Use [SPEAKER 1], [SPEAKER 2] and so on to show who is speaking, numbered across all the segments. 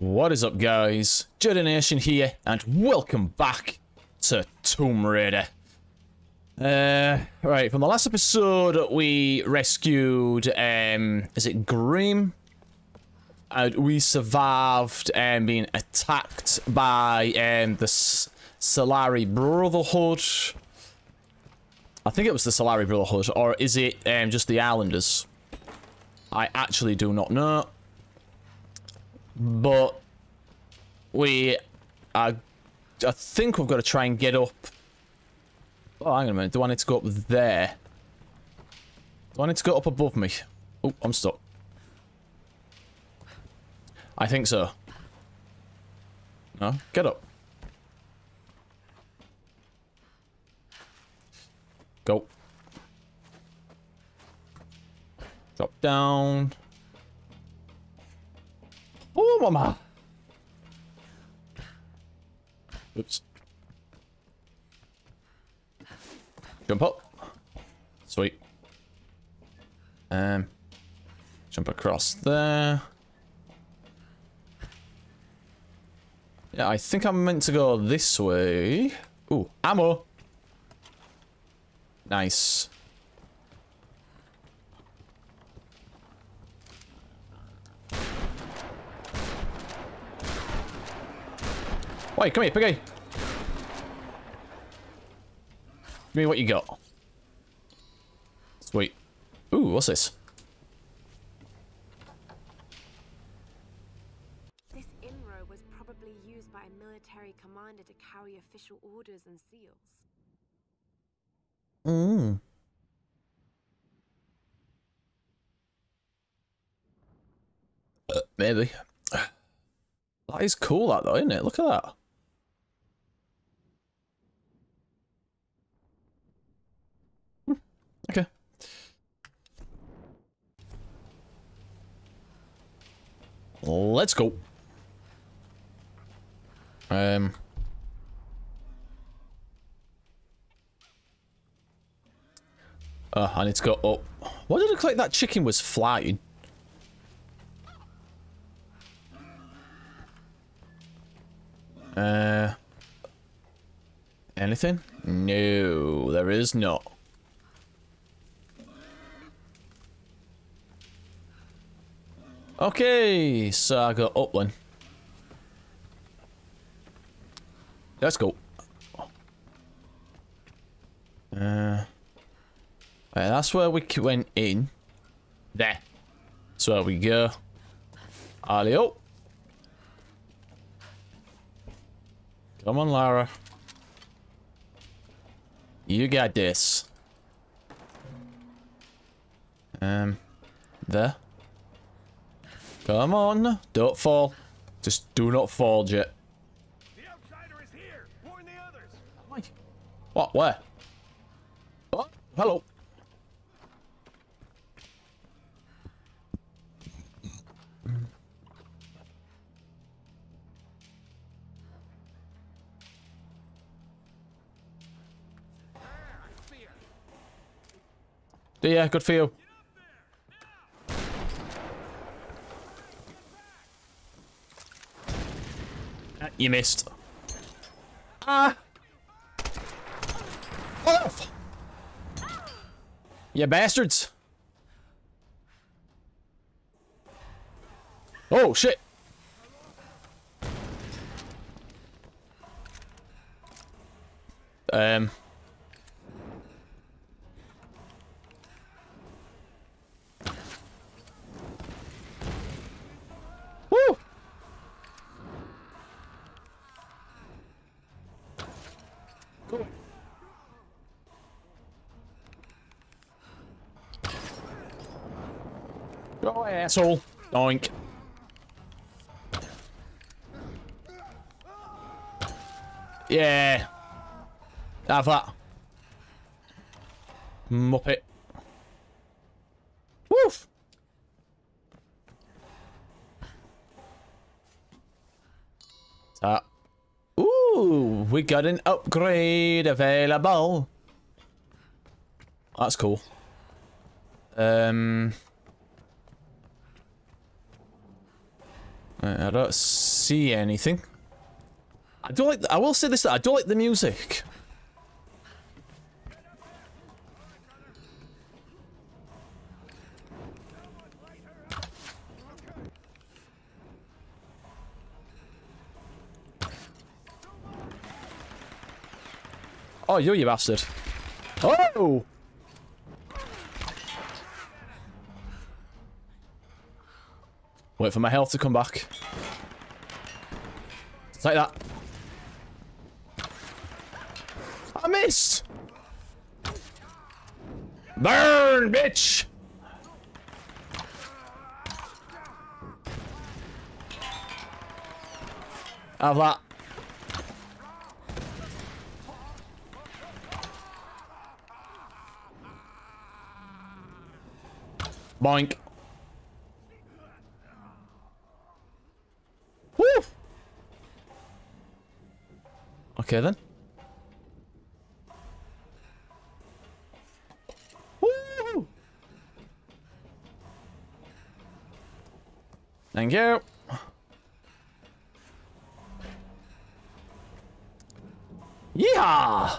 [SPEAKER 1] What is up, guys? Jetta Nation here, and welcome back to Tomb Raider. Uh, right, from the last episode, we rescued, um, is it Grim? Uh, we survived um, being attacked by um, the S Solarii Brotherhood. I think it was the Solarii Brotherhood, or is it um, just the Islanders? I actually do not know. But we, I, I think we've got to try and get up. Oh, hang on a minute. Do I need to go up there? Do I need to go up above me? Oh, I'm stuck. I think so. No, get up. Go. Drop down. Oh, mama. Oops. Jump up. Sweet. Um, jump across there. Yeah, I think I'm meant to go this way. Ooh, ammo. Nice. Wait, come here, piggy. Give me what you got. Sweet. Ooh, what's this?
[SPEAKER 2] This INRO was probably used by a military commander to carry official orders and seals.
[SPEAKER 1] Mm. Uh, maybe. That is cool, that though, isn't it? Look at that. Okay. Let's go. Um. Oh, I need to go up. Why did it look like that chicken was flying? Uh. Anything? No, there is not. Okay, so I got upland. Let's go. Uh, right, that's where we went in. There. That's where we go. Alley up. Come on, Lara. You got this. Um, there. Come on, don't fall. Just do not fall, Jet.
[SPEAKER 3] The outsider is here! Warn the others!
[SPEAKER 1] What? Where? Oh, hello. Ah, yeah, good for you. You missed. Ah! Off! You bastards! Oh, shit! Um... Go asshole. Doink. Yeah. Have that. Muppet. Woof. So. Ooh, we got an upgrade available. That's cool. Um. I don't see anything. I don't like. I will say this. I don't like the music. Oh, you you bastard. Oh! Wait for my health to come back. Take that. I missed! Burn, bitch! Have that. Boink. Okay then. Woo! Thank you. Yeah.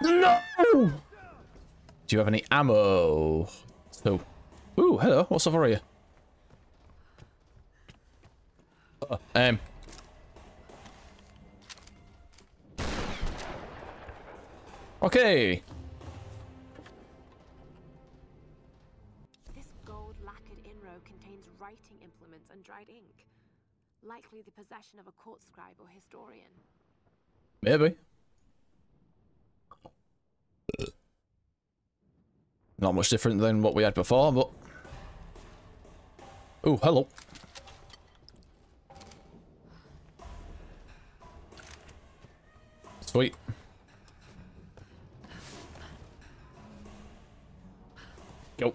[SPEAKER 1] No! Do you have any ammo? Ooh, hello. What's over here? Uh, um. Okay.
[SPEAKER 2] This gold lacquered inro contains writing implements and dried ink. Likely the possession of a court scribe or historian.
[SPEAKER 1] Maybe. Not much different than what we had before, but... Oh, hello. Sweet. Go.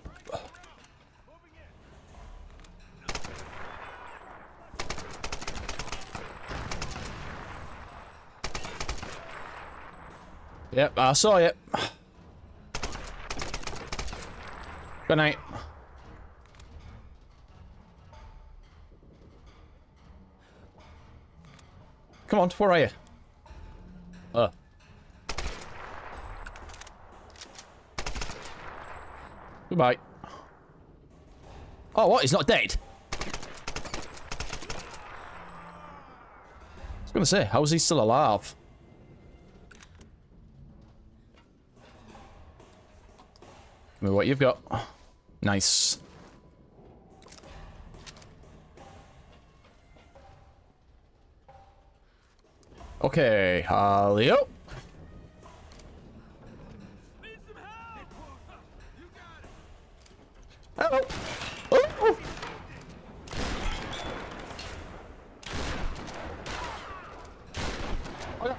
[SPEAKER 1] Yep, I saw it. Good night. Come on, where are you? Uh. Goodbye. Oh, what? He's not dead? I was gonna say, how is he still alive? Give me what you've got. Nice. Okay, Halio. Hello. Oh, oh. Okay.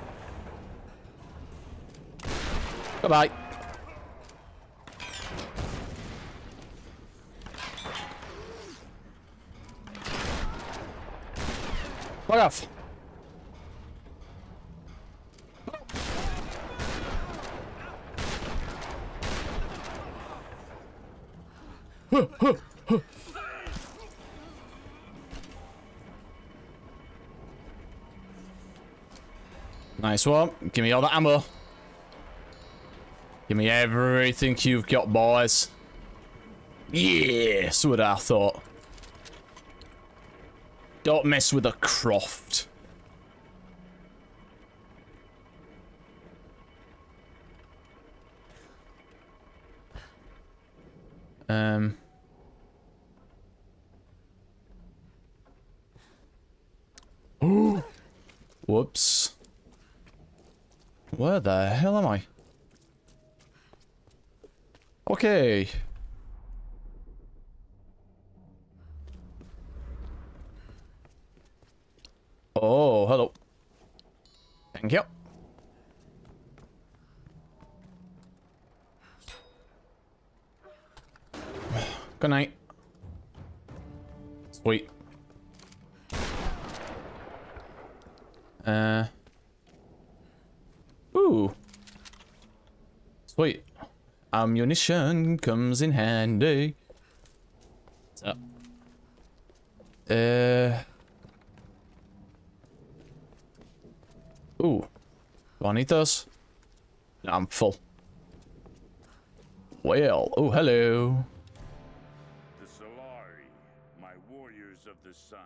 [SPEAKER 1] Goodbye. Fuck off. Nice one. Give me all the ammo. Give me everything you've got, boys. Yes, what I thought. Don't mess with a croft. Ammunition comes in handy. So. Uh. Ooh. Those? No, I'm full. Well, oh, hello.
[SPEAKER 3] The Solarii, my warriors of the sun.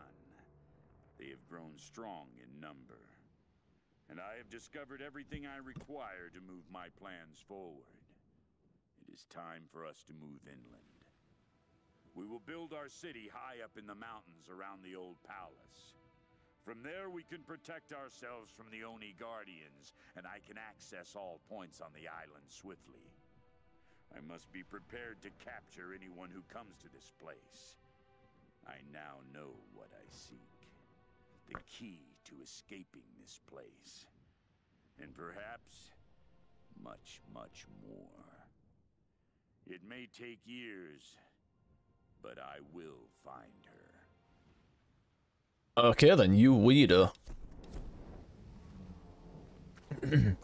[SPEAKER 3] They have grown strong in number. And I have discovered everything I require to move my plans forward. It is time for us to move inland. We will build our city high up in the mountains around the old palace. From there, we can protect ourselves from the Oni Guardians, and I can access all points on the island swiftly. I must be prepared to capture anyone who comes to this place. I now know what I seek. The key to escaping this place. And perhaps, much, much more. It may take years, but I will find her.
[SPEAKER 1] Okay, then, you weirdo.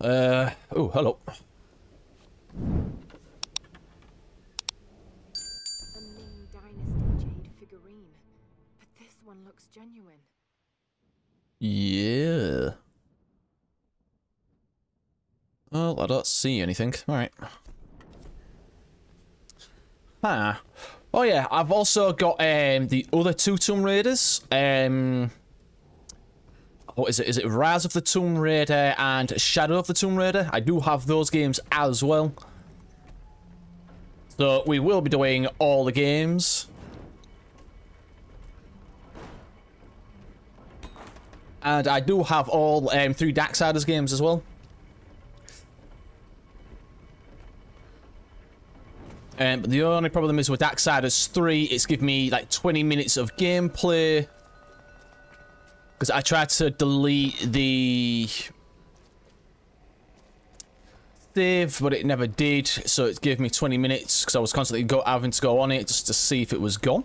[SPEAKER 1] uh, oh, hello.
[SPEAKER 2] A Ming Dynasty jade figurine. But this one looks genuine.
[SPEAKER 1] Yeah. Well, I don't see anything. Alright. Ah. Oh yeah, I've also got um, the other two Tomb Raiders. Um, what is it? Is it Rise of the Tomb Raider and Shadow of the Tomb Raider? I do have those games as well. So we will be doing all the games. And I do have all um, three Darksiders games as well. Um, but the only problem is with Darksiders 3, it's given me like 20 minutes of gameplay. Because I tried to delete the save, but it never did. So it gave me 20 minutes because I was constantly go having to go on it just to see if it was gone.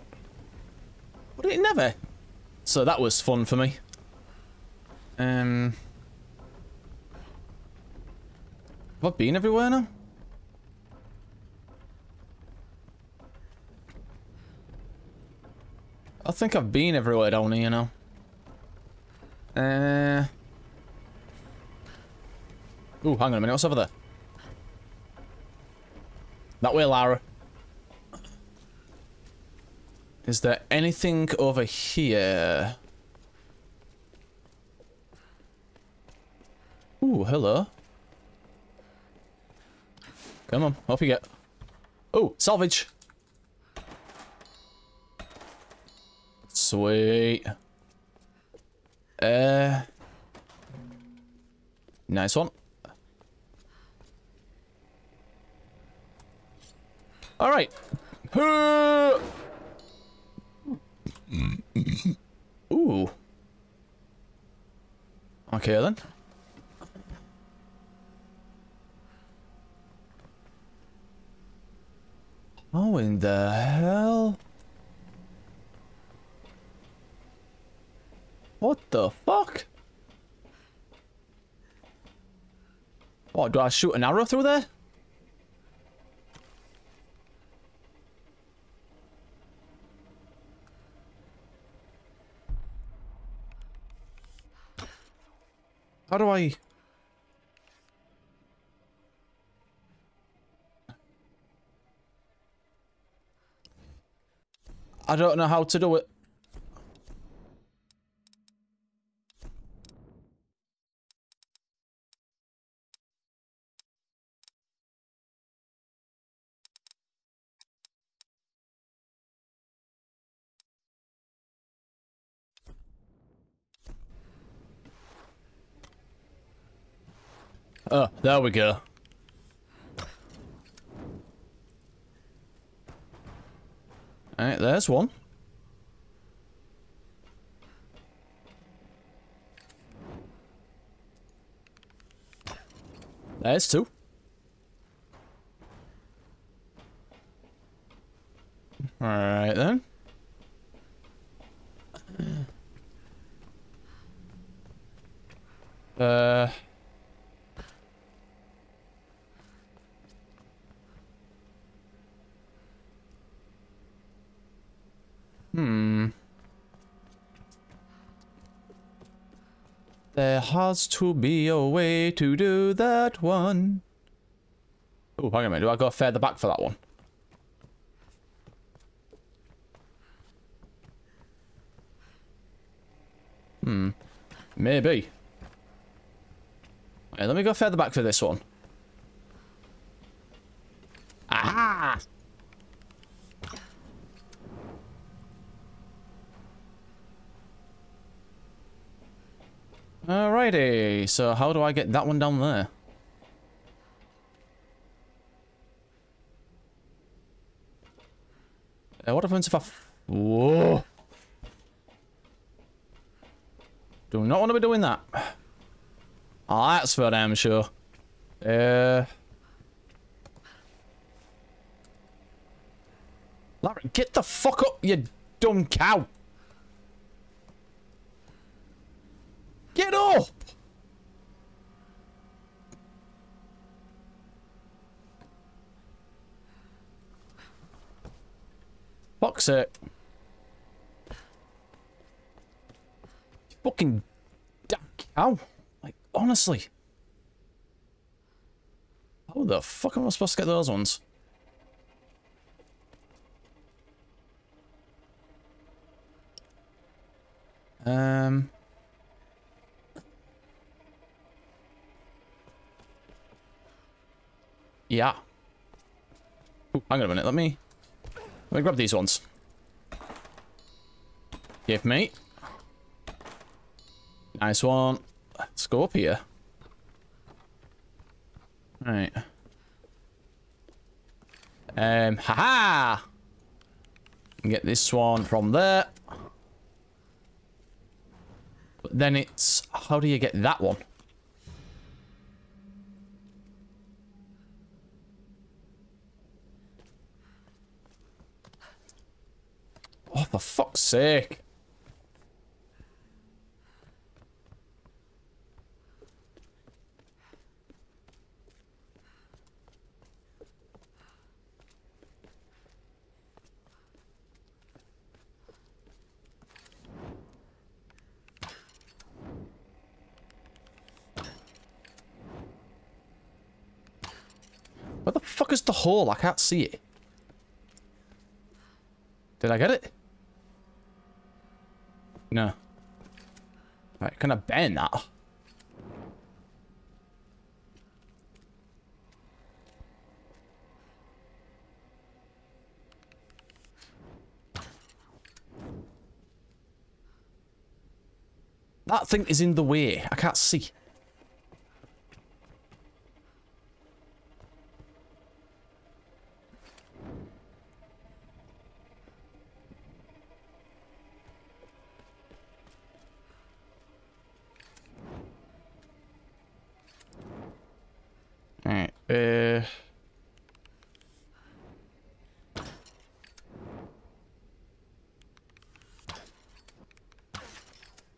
[SPEAKER 1] But it never. So that was fun for me. Um, have I been everywhere now? I think I've been everywhere down here, you know. Uh. Ooh, hang on a minute. What's over there? That way, Lara. Is there anything over here? Ooh, hello. Come on, off you get. Oh, salvage. Sweet. Uh. Nice one. All right. Ooh. Okay then. How in the hell? What the fuck? What, do I shoot an arrow through there? How do I... I don't know how to do it. Oh, there we go. Alright, there's one. There's two. Alright then. Uh... Hmm. There has to be a way to do that one. Oh, hang on a minute. Do I go further back for that one? Hmm. Maybe. Right, let me go further back for this one. Alrighty, so how do I get that one down there? Uh, what happens if I... Whoa! Do not want to be doing that. Oh, that's for damn sure. Uh... Larry, get the fuck up, you dumb cow! Get up! Fuck's sake. Fucking damn cow. Like, honestly. How the fuck am I supposed to get those ones? Um... Yeah. Ooh, hang on a minute, let me... Let me grab these ones. Give me. Nice one. Let's go up here. Right. Um, haha! -ha! Get this one from there. But then it's... How do you get that one? Oh, for fuck's sake. Where the fuck is the hole? I can't see it. Did I get it? No. Right, can I bend that? That thing is in the way. I can't see. Alright, uh...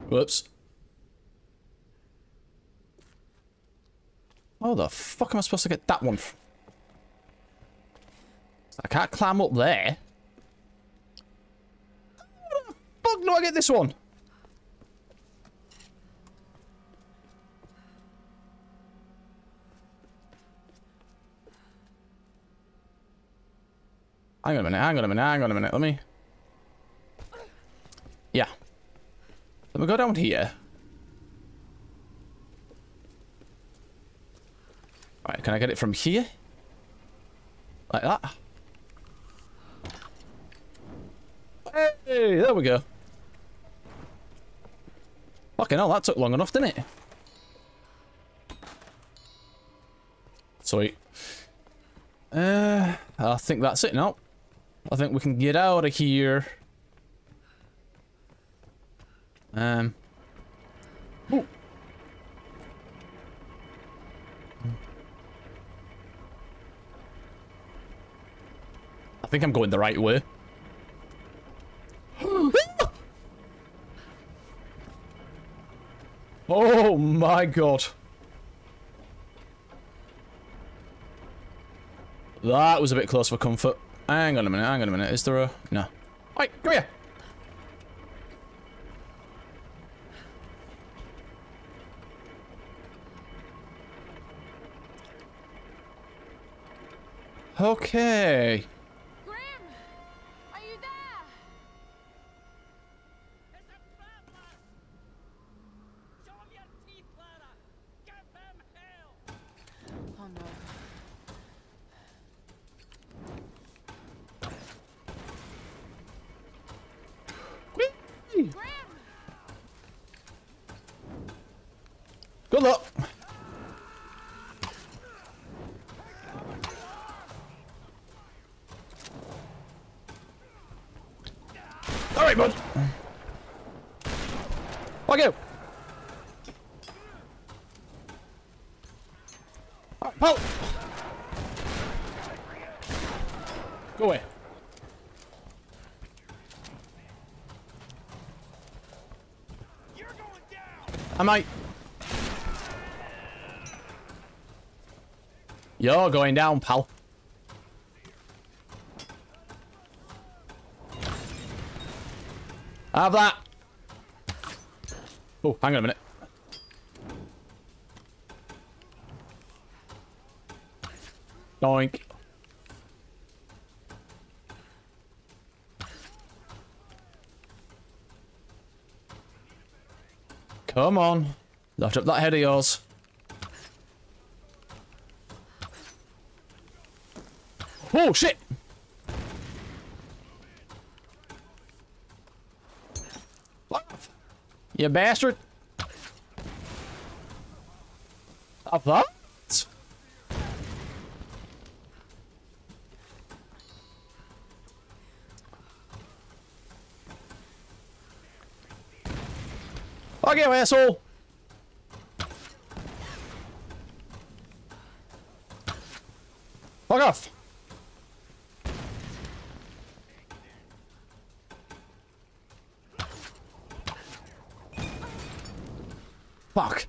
[SPEAKER 1] Whoops. How the fuck am I supposed to get that one? I can't climb up there. How the fuck do I get this one? Hang on a minute, hang on a minute, hang on a minute. Let me... Yeah. Let me go down here. Can I get it from here? Like that? Hey, there we go. Fucking hell, that took long enough, didn't it? Sweet. Uh, I think that's it now. I think we can get out of here. Um. Ooh. I think I'm going the right way. oh my god. That was a bit close for comfort. Hang on a minute, hang on a minute. Is there a... No. Wait, come here. Okay. Good luck. All right, bud. Fuck you. All right. Go away.
[SPEAKER 3] You're going down!
[SPEAKER 1] I might. You're going down, pal. Have that. Oh, hang on a minute. Doink. Come on. Lift up that head of yours. Oh, shit! You bastard! Stop that! You, asshole! Fuck off! Fuck.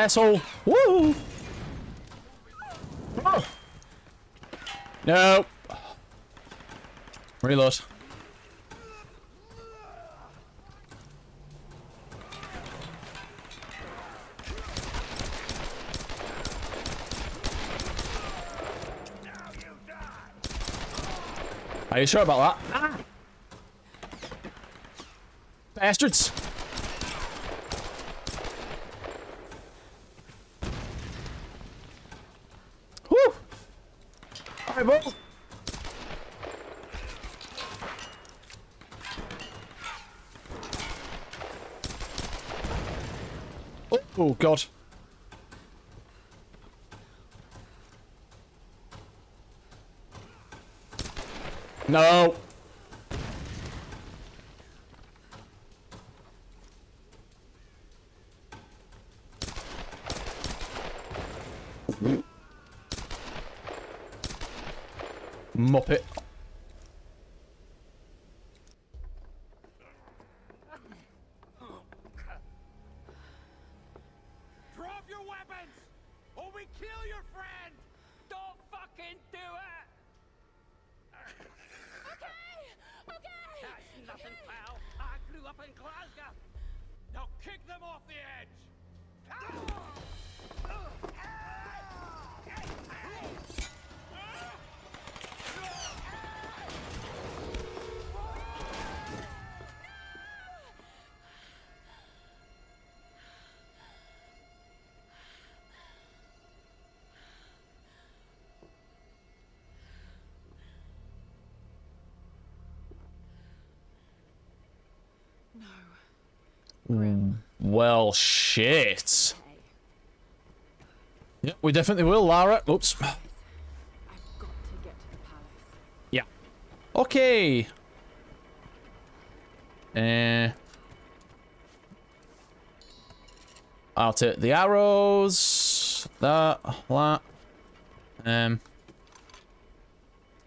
[SPEAKER 1] asshole! Woo! Oh. No! Reload. Are you sure about that? Ah. Bastards! Alright. Oh, oh, God. No. Well, shit. Yeah, we definitely will, Lara. Oops.
[SPEAKER 2] I've got to get to the palace.
[SPEAKER 1] Yeah. Okay. Uh, I'll take the arrows. That, that. Um.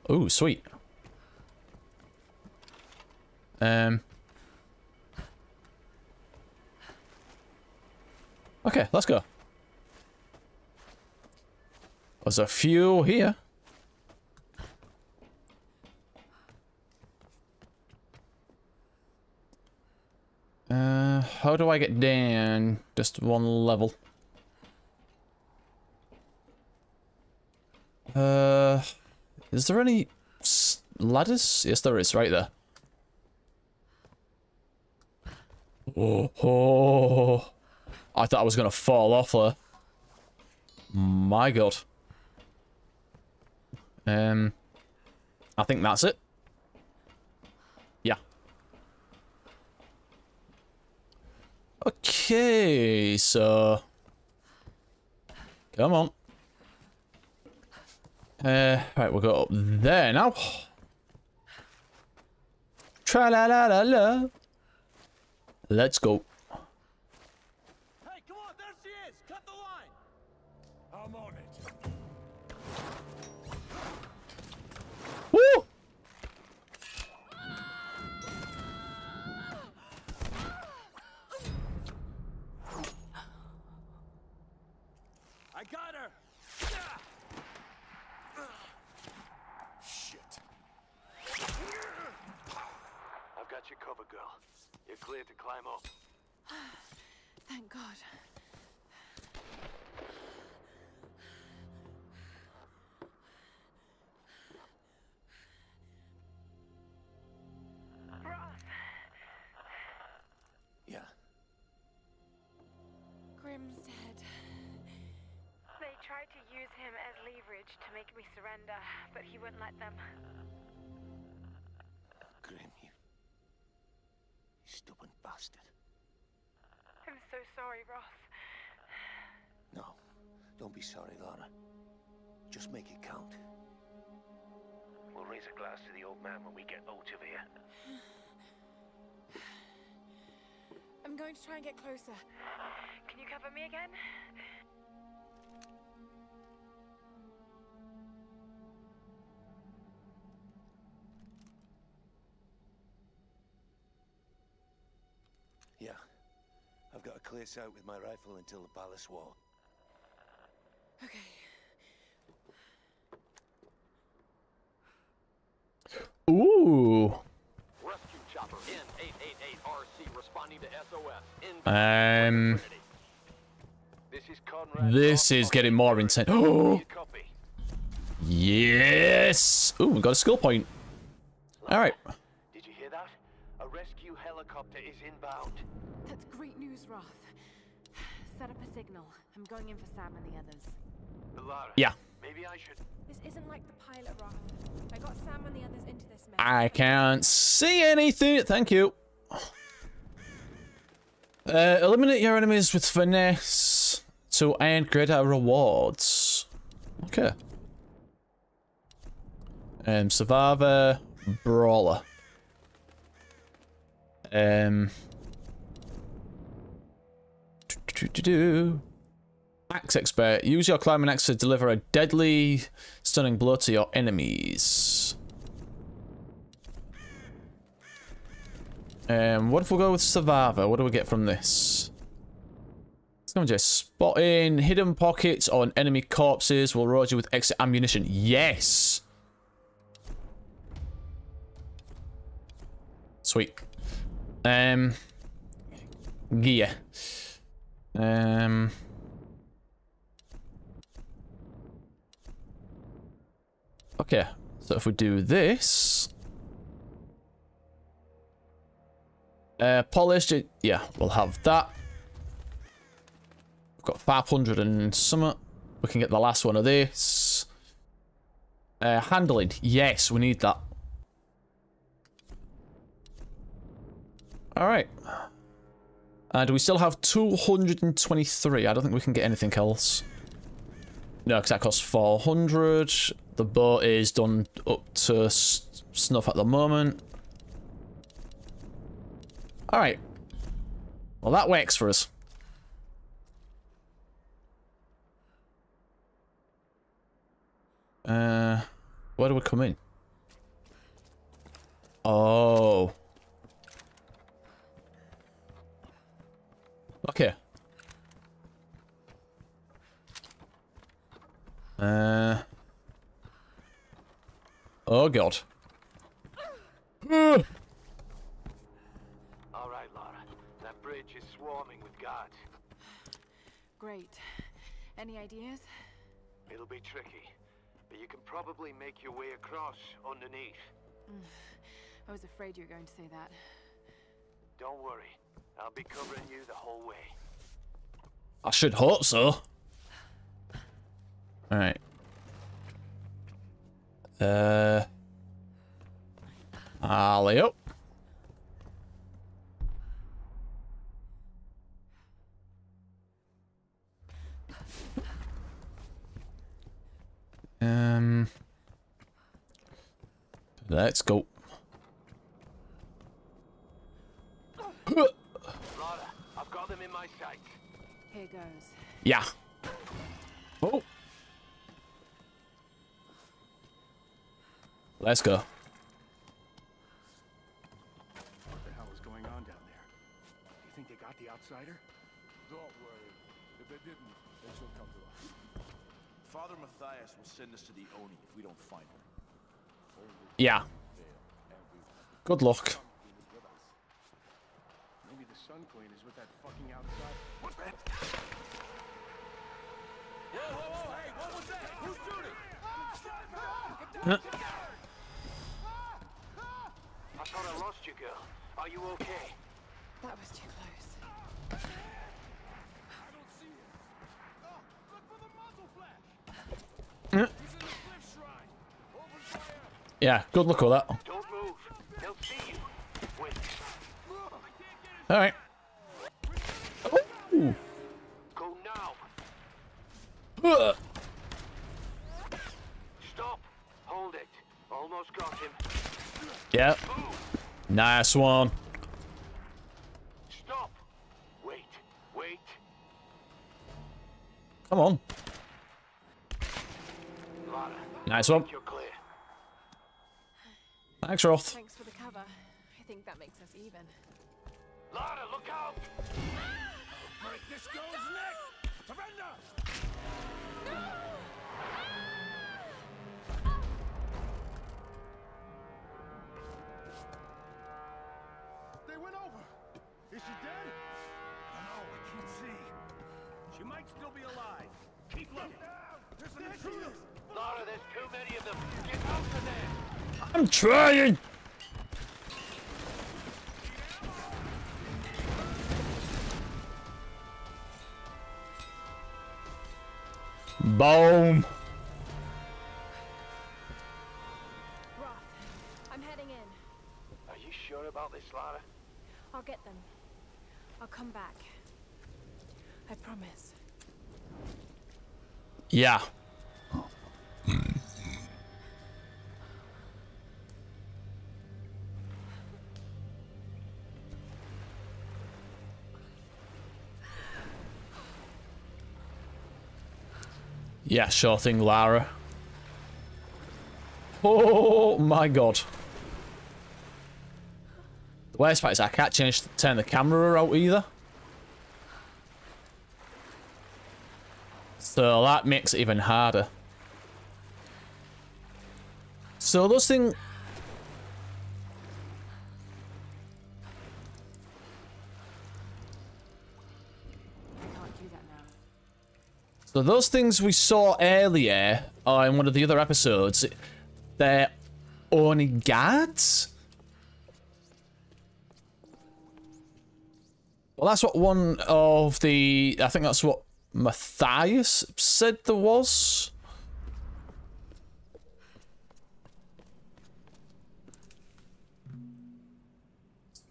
[SPEAKER 1] Oh, sweet. Um. Okay, let's go. There's a few here. Uh, how do I get down? Just one level. Uh, is there any ladders? Yes, there is, right there. Oh, oh. I thought I was gonna fall off there. My god. Um, I think that's it. Yeah. Okay, so... Come on. Uh, right, we'll go up there now. Tra la la la la. Let's go.
[SPEAKER 4] You're to climb up.
[SPEAKER 2] Thank God.
[SPEAKER 3] Yeah.
[SPEAKER 2] Grim's dead. They tried to use him as leverage to make me surrender, but he wouldn't let them.
[SPEAKER 4] Grim, you bastard.
[SPEAKER 2] I'm so sorry, Roth.
[SPEAKER 4] No, don't be sorry, Lara. Just make it count. We'll raise a glass to the old man when we get out of here.
[SPEAKER 2] I'm going to try and get closer. Can you cover me again?
[SPEAKER 4] Clear this out with my rifle until the palace wall.
[SPEAKER 2] Okay.
[SPEAKER 1] Ooh.
[SPEAKER 5] Rescue chopper N888RC responding to SOS.
[SPEAKER 1] Um,
[SPEAKER 4] This is Conrad.
[SPEAKER 1] this is getting more intense. Oh,
[SPEAKER 4] Need a copy.
[SPEAKER 1] yes. Ooh, we got a skill point. All right.
[SPEAKER 4] Did you hear that? A rescue helicopter is inbound.
[SPEAKER 2] That's great news, Roth. Set up a signal. I'm going in for Sam and the others.
[SPEAKER 4] Lara.
[SPEAKER 1] Yeah.
[SPEAKER 4] Maybe I should.
[SPEAKER 2] This isn't like the pilot, Roth. I got Sam and the others into this mess.
[SPEAKER 1] I can't see anything. Thank you. Uh, eliminate your enemies with finesse to earn greater rewards. Okay. Um, Survivor, Brawler. Um. Do-do-do-do. Axe expert. Use your climbing axe to deliver a deadly, stunning blow to your enemies. Um, what if we go with Survivor? What do we get from this? It's going to just spotting hidden pockets on enemy corpses will reward you with extra ammunition. Yes! Sweet. Um, gear. Um, okay, so if we do this, uh, polished, yeah, we'll have that. We've got 500 and some. We can get the last one of this. Uh, handling, yes, we need that. All right. And we still have 223. I don't think we can get anything else. No, because that costs 400. The boat is done up to snuff at the moment. Alright. Well, that works for us. Uh, where do we come in? Oh. Okay. Uh. Oh god.
[SPEAKER 4] All right, Lara. That bridge is swarming with guards.
[SPEAKER 2] Great. Any ideas?
[SPEAKER 4] It'll be tricky, but you can probably make your way across underneath.
[SPEAKER 2] I was afraid you were going to say that.
[SPEAKER 4] Don't worry. I'll be covering you the whole way.
[SPEAKER 1] I should hope so. Alright. Uh. Alley up. Um. Let's go.
[SPEAKER 4] Lara, I've got them in my sight.
[SPEAKER 2] Here goes.
[SPEAKER 1] Yeah. Oh. Let's go.
[SPEAKER 6] What the hell is going on down there? Do you think they got the outsider?
[SPEAKER 7] Don't worry. If they didn't, they should come to us. Father Mathias will send us to the Oni if we don't find her.
[SPEAKER 1] Yeah. Good luck.
[SPEAKER 6] Maybe the Sun Queen is with that fucking outside. What the?
[SPEAKER 7] Whoa, whoa, whoa, hey, what was that? Who's shooting?
[SPEAKER 4] I thought I lost you, girl. Are you okay?
[SPEAKER 2] That was too close.
[SPEAKER 7] I don't see. Oh, look for the muzzle flash. He's in the cliff shrine. Open fire.
[SPEAKER 1] Yeah, good luck with that.
[SPEAKER 4] Don't move. They'll see you. Wait.
[SPEAKER 1] Alright. Ooh.
[SPEAKER 4] Go now.
[SPEAKER 1] Uh,
[SPEAKER 4] Stop. Hold it. Almost got him.
[SPEAKER 1] Yeah. Nice one.
[SPEAKER 4] Stop. Wait. Wait.
[SPEAKER 1] Come on.
[SPEAKER 4] Lara,
[SPEAKER 1] Nice one.
[SPEAKER 4] you're clear.
[SPEAKER 1] Thanks, Roth.
[SPEAKER 2] Thanks for the cover. I think that makes us even.
[SPEAKER 4] Lara, look out!
[SPEAKER 7] Break this girl's neck. Surrender.
[SPEAKER 6] They went over. Is she dead?
[SPEAKER 7] I don't know. I can't see. She might still be alive. Keep looking. There's an intruder.
[SPEAKER 4] Lara, there's too many of them. Get out of there!
[SPEAKER 1] I'm trying. Boom.
[SPEAKER 2] Roth, I'm heading in.
[SPEAKER 4] Are you sure about this, Lara?
[SPEAKER 2] I'll get them. I'll come back. I promise.
[SPEAKER 1] Yeah. Oh. Hmm. Yeah, sure thing, Lara. Oh my god. The worst part is I can't change turn the camera out either. So that makes it even harder. So those things... So those things we saw earlier uh, in one of the other episodes, they're only guards? Well, that's what one of the... I think that's what Mathias said there was.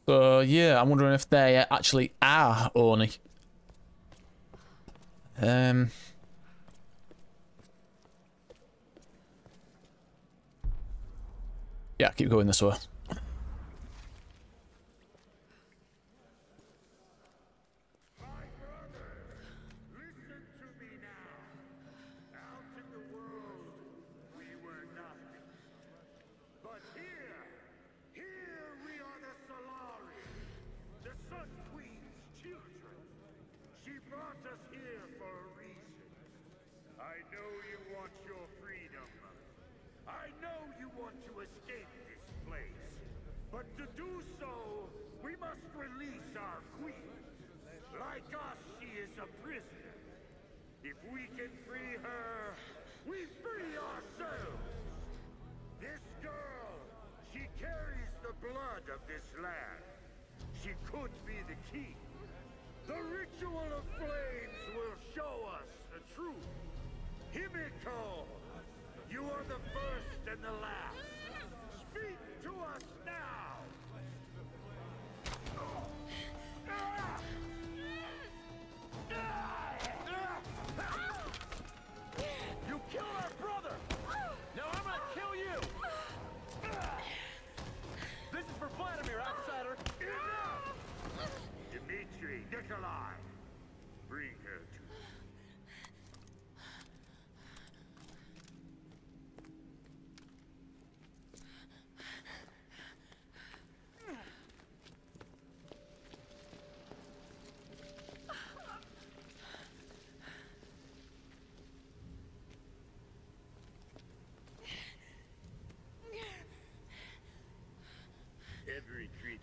[SPEAKER 1] So, yeah, I'm wondering if they actually are Oni. Um... Yeah, keep going this way.
[SPEAKER 3] escape this place. But to do so, we must release our queen. Like us, she is a prisoner. If we can free her, we free ourselves. This girl, she carries the blood of this land. She could be the key. The ritual of flames will show us the truth. Himiko, you are the first and the last. Speak to us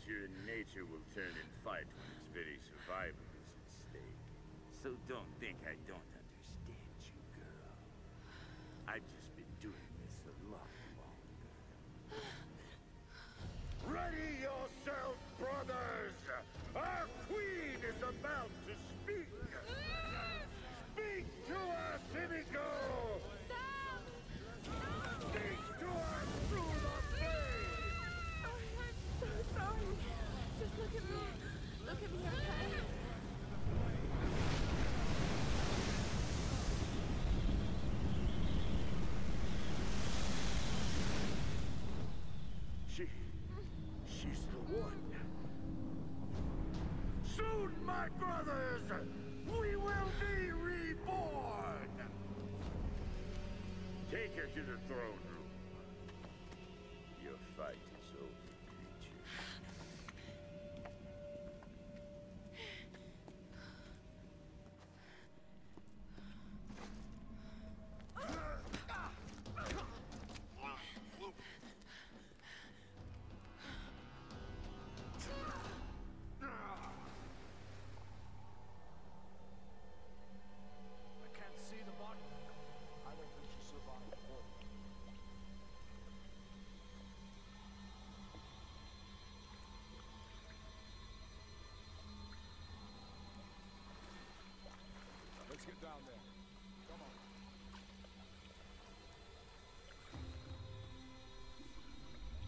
[SPEAKER 3] In nature will turn and fight when its very survival is at stake. So don't think I don't my brothers, we will be reborn! Take her to the throne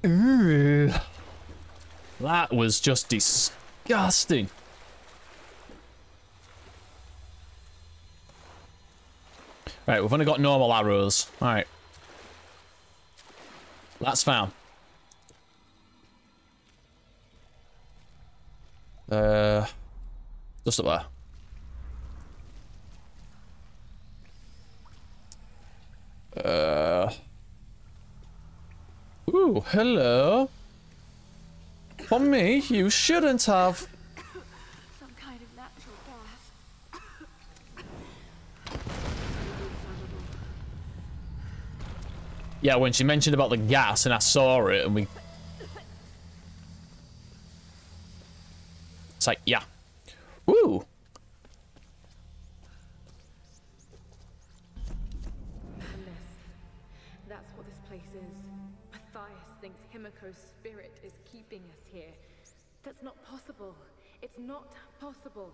[SPEAKER 1] Ooh. That was just disgusting. Right, we've only got normal arrows. Alright. That's found. Uh, just up there. Ooh, hello. For me, you shouldn't have.
[SPEAKER 2] Some kind of natural gas.
[SPEAKER 1] Yeah, when she mentioned about the gas and I saw it and we. It's like, yeah.
[SPEAKER 8] Possible.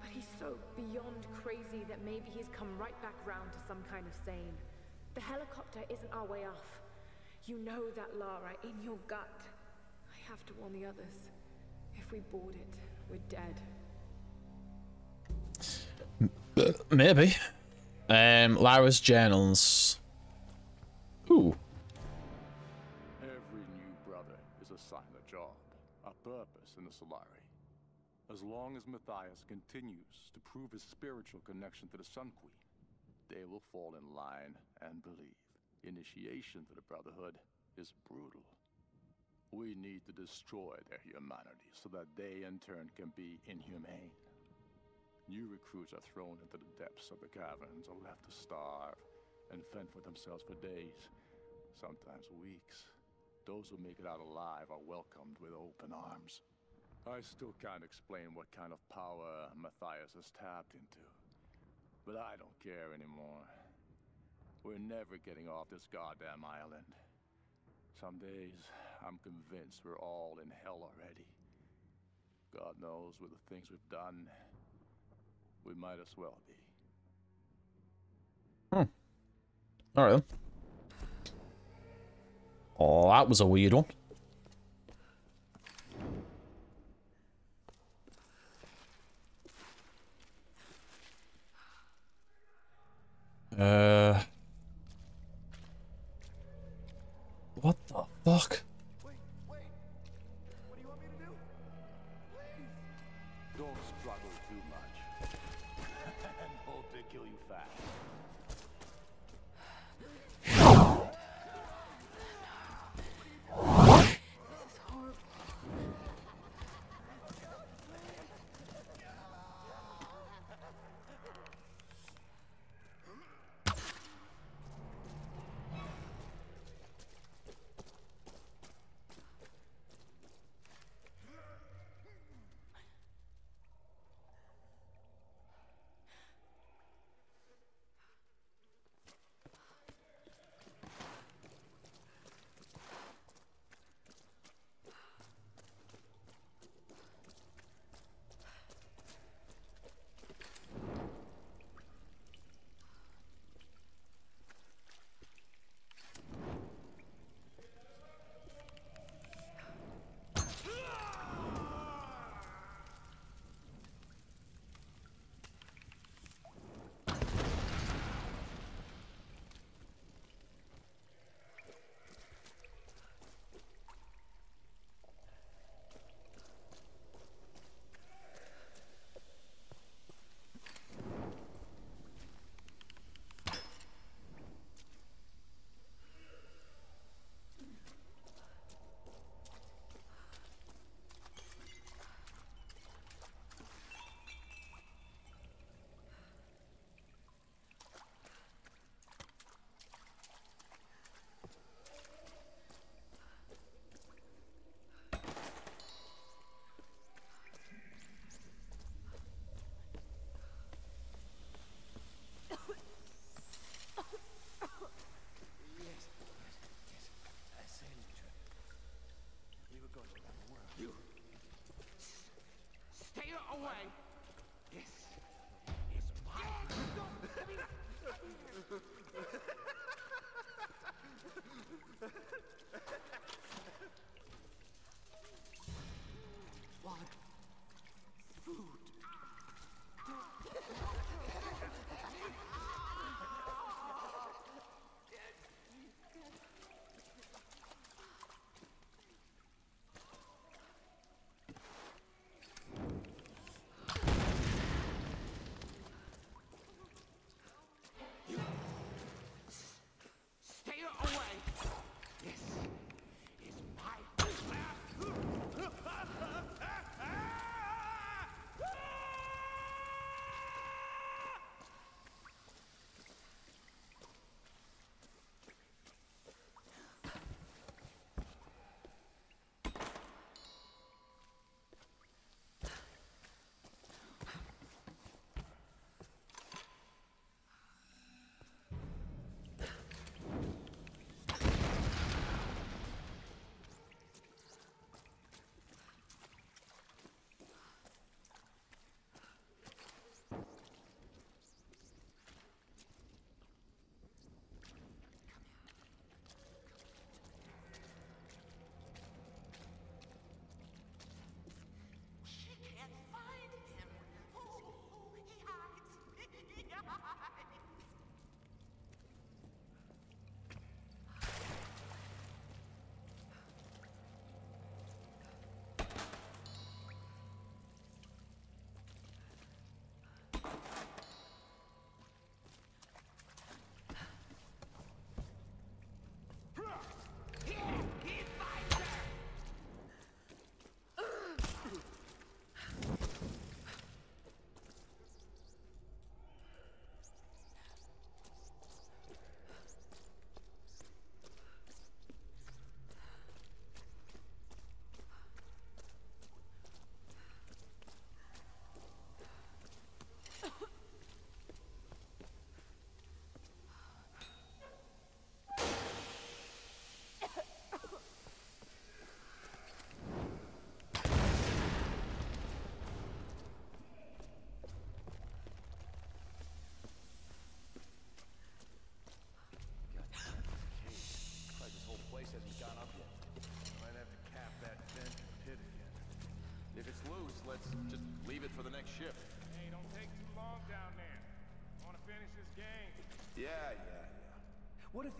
[SPEAKER 8] But he's so beyond crazy that maybe he's come right back round to some kind of sane. The helicopter isn't our way off. You know that, Lara, in your gut. I have to warn the others. If we board it, we're dead.
[SPEAKER 1] Maybe. Um, Lara's journals. Ooh.
[SPEAKER 6] Long as Mathias continues to prove his spiritual connection to the Sun Queen, they will fall in line and believe. Initiation to the Brotherhood is brutal. We need to destroy their humanity so that they in turn can be inhumane. New recruits are thrown into the depths of the caverns or left to starve and fend for themselves for days, sometimes weeks. those who make it out alive are welcomed with open arms. I still can't explain what kind of power Mathias has tapped into. But I don't care anymore. We're never getting off this goddamn island. Some days, I'm convinced we're all in hell already. God knows with the things we've done, we might as well be. Hmm.
[SPEAKER 1] Alright then. Oh, that was a weird one. Uh... What the fuck?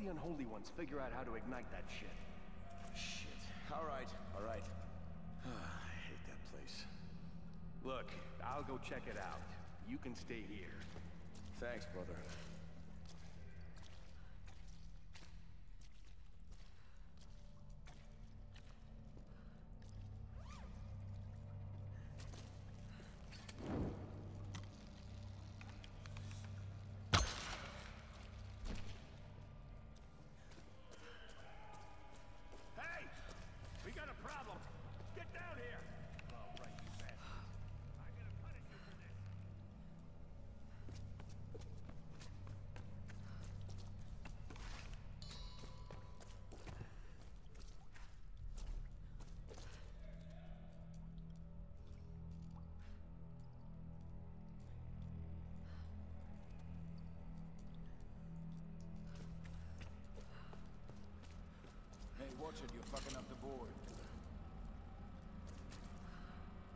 [SPEAKER 5] The unholy ones figure out how to ignite that shit?
[SPEAKER 7] Shit. All right, all right. I hate that place.
[SPEAKER 5] Look, I'll go check it out. You can stay here.
[SPEAKER 7] Thanks, brother.
[SPEAKER 5] Hey,
[SPEAKER 7] watch it, you're fucking up the board.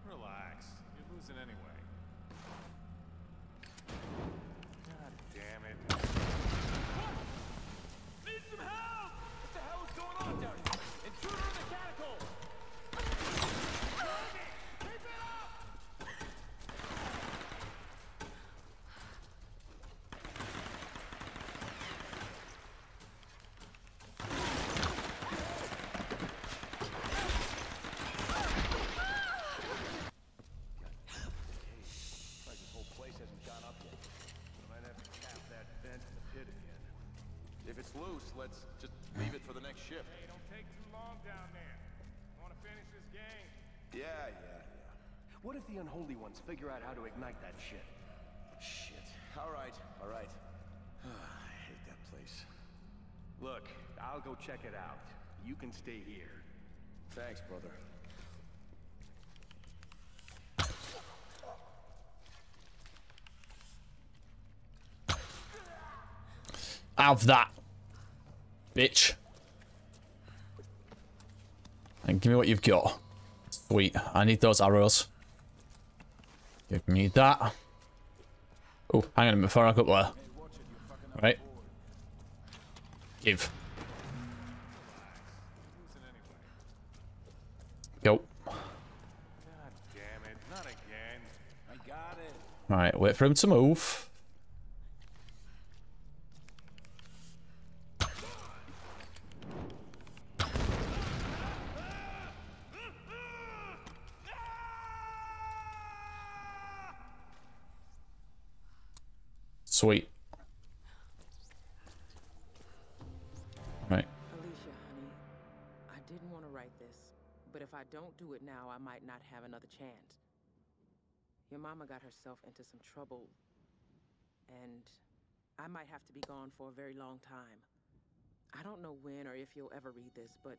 [SPEAKER 9] Relax. You're losing anyway.
[SPEAKER 5] What
[SPEAKER 7] if the
[SPEAKER 5] unholy ones figure out how to ignite that shit?
[SPEAKER 7] Shit. All right, all right. I hate that place.
[SPEAKER 5] Look, I'll go check it out. You can stay here.
[SPEAKER 7] Thanks, brother.
[SPEAKER 1] Have that. Bitch. And give me what you've got. Sweet. I need those arrows. Give me that. Oh, hang on a minute before I go up there. Right. Give. Go.
[SPEAKER 9] God damn it. Not again.
[SPEAKER 7] I got it.
[SPEAKER 1] Right, wait for him to move. Sweet. Right.
[SPEAKER 10] Alicia, honey, I didn't want to write this, but if I don't do it now, I might not have another chance. Your mama got herself into some trouble, and I might have to be gone for a very long time. I don't know when or if you'll ever read this, but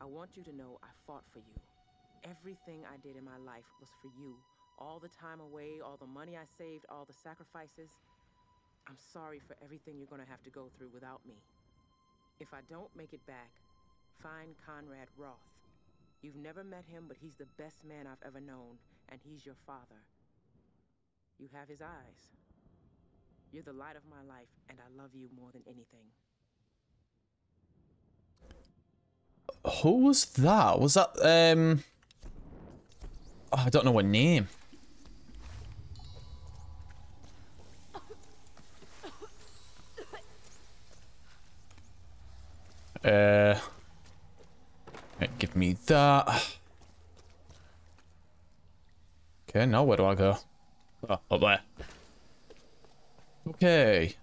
[SPEAKER 10] I want you to know I fought for you. Everything I did in my life was for you. All the time away, all the money I saved, all the sacrifices. I'm sorry for everything you're gonna have to go through without me. If I don't make it back, find Conrad Roth. You've never met him, but he's the best man I've ever known, and he's your father. You have his eyes. You're the light of my life, and I love you more than anything.
[SPEAKER 1] Who was that? Was that um oh, I don't know what name. Uh right, give me that. Okay, now where do I go? Oh, up there. Okay.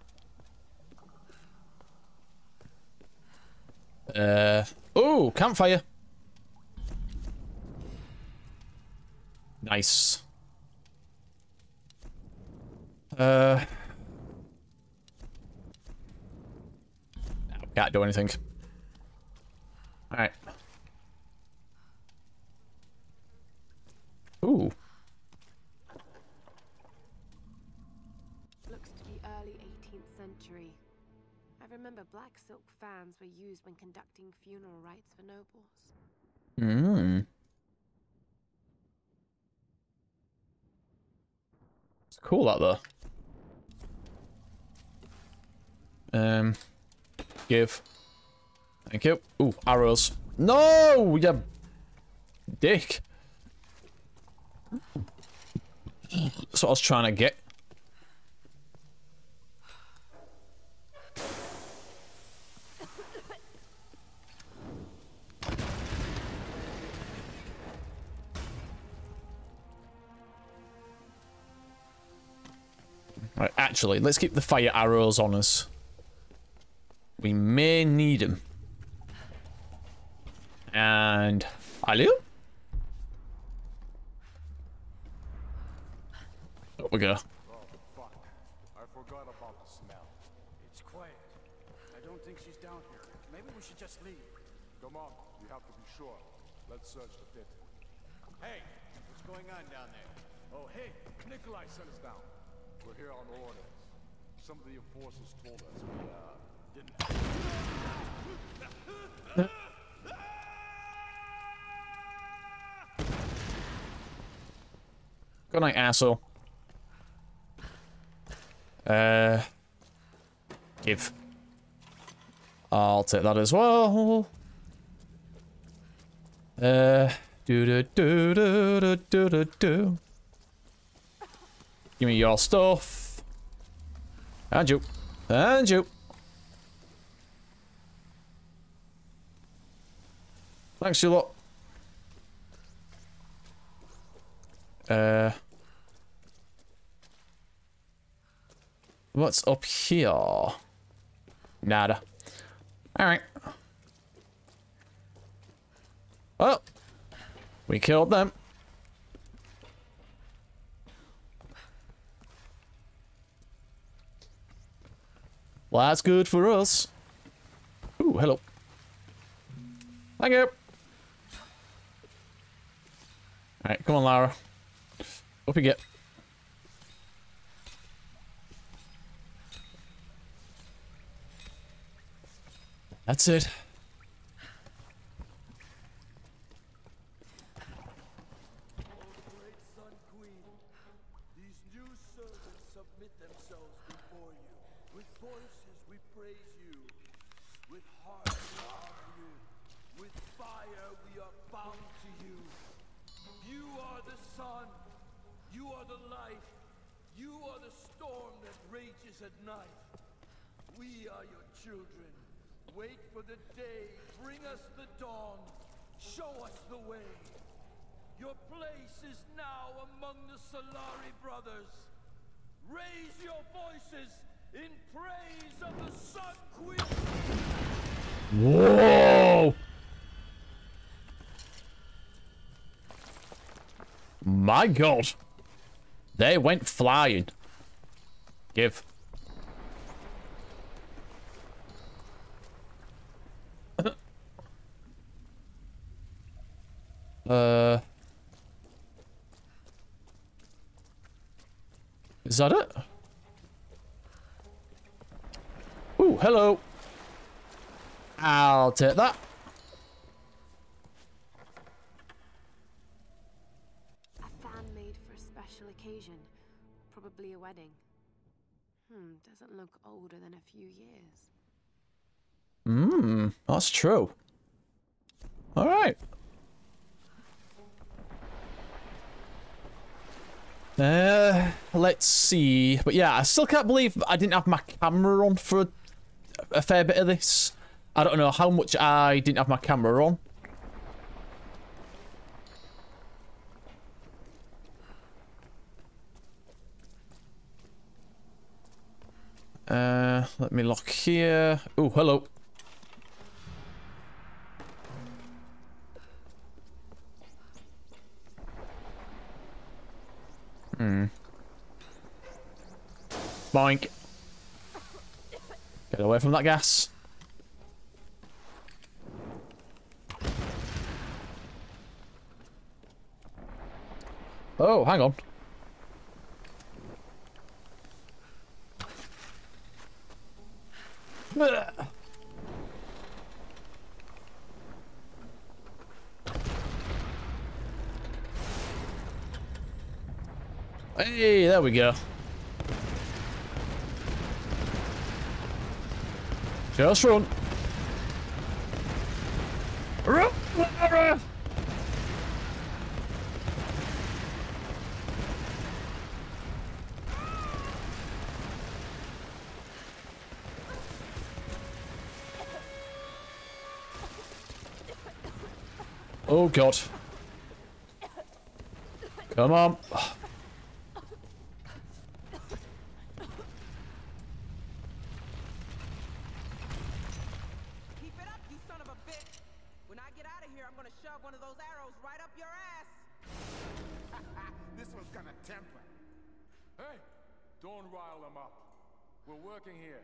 [SPEAKER 1] Uh oh, campfire. Nice. Uh can't do anything. Alright. Ooh.
[SPEAKER 2] Looks to be early 18th century. I remember black silk fans were used when conducting funeral rites for nobles.
[SPEAKER 1] Hmm. It's cool that though. Um Give. Thank you. Ooh, arrows. No, you dick. That's what I was trying to get. Right, actually, let's keep the fire arrows on us. We may need them. And... Hello? Up we go.
[SPEAKER 11] Oh. I forgot about the smell.
[SPEAKER 12] It's quiet. I don't think she's down here. Maybe we should just leave.
[SPEAKER 11] Come on, we have to be sure. Let's search the pit.
[SPEAKER 12] Hey, what's going on down there?
[SPEAKER 11] Oh, hey, Nikolai sent us down. We're here on orders. Some of the told us we, uh, didn't...
[SPEAKER 1] Good night, asshole. Uh, give. I'll take that as well. Uh, do do do do do do do do. Give me your stuff. And you. And you. Thanks, a lot. Uh. What's up here? Nada. Alright. Oh! We killed them. Well, that's good for us. Ooh, hello. Thank you. Alright, come on, Lara. Up you get. That's it.
[SPEAKER 6] Great Sun Queen, these new servants submit themselves before you. With voices we praise you. With hearts we honor you. With fire we are bound to you. You are the sun. You are the light. You are the storm that it. at night. We are your children. Wait for the day. Bring us the dawn. Show us the way. Your place is now among the Solarii brothers. Raise your voices in praise of the Sun Queen.
[SPEAKER 1] Whoa! My god. They went flying. Give. Uh. Is that it? Ooh, hello. I'll take that.
[SPEAKER 2] A fan made for a special occasion. Probably a wedding. Hmm, doesn't look older than a few years.
[SPEAKER 1] Hmm, that's true. All right. Uh, let's see. But yeah, I still can't believe I didn't have my camera on for a, fair bit of this. I don't know how much I didn't have my camera on. Uh, let me lock here. Oh, hello. Boink. Get away from that gas. Oh, hang on. Hey, there we go. Just run. Run, Lara! Oh god. Come on.
[SPEAKER 10] Keep it up, you son of a bitch! When I get out of here, I'm gonna shove one of those arrows right up your ass!
[SPEAKER 8] this one's gonna temper.
[SPEAKER 6] Hey, don't rile them up. We're working here.